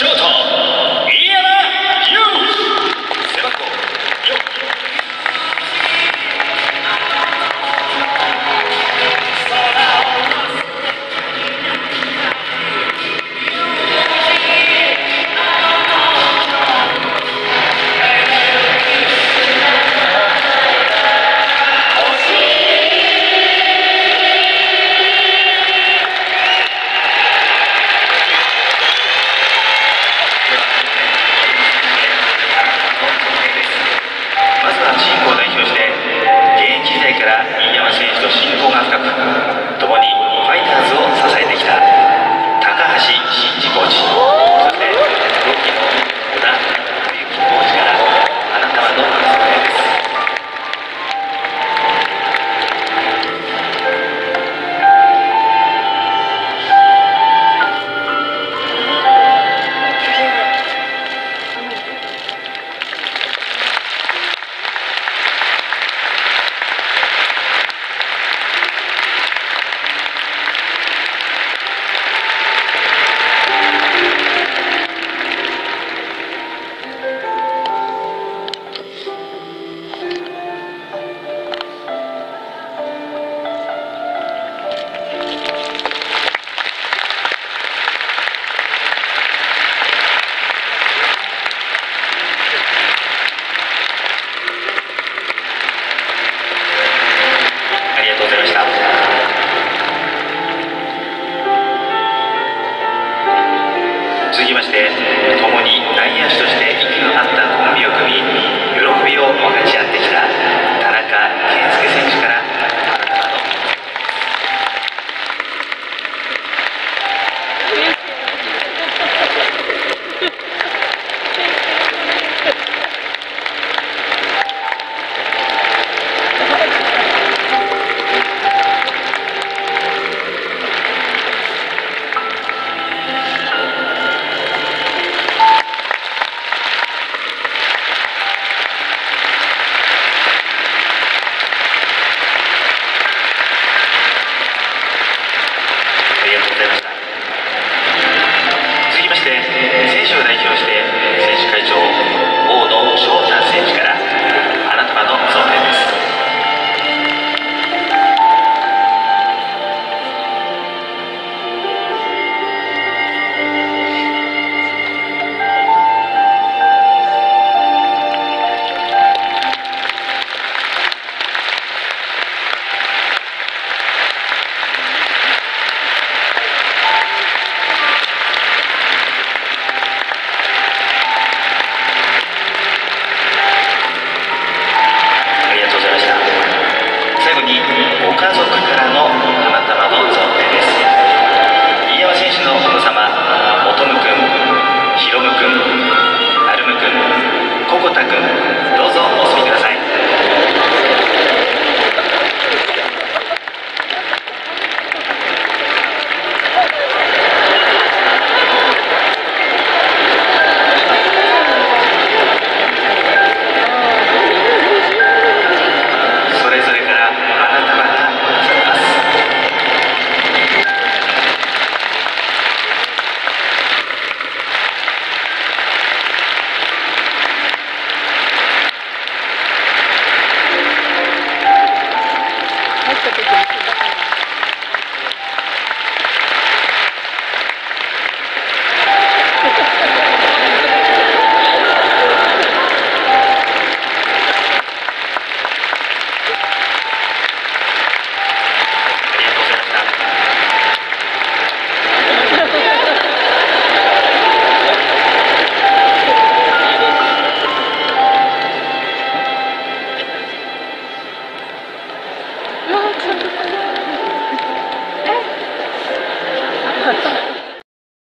这套にご家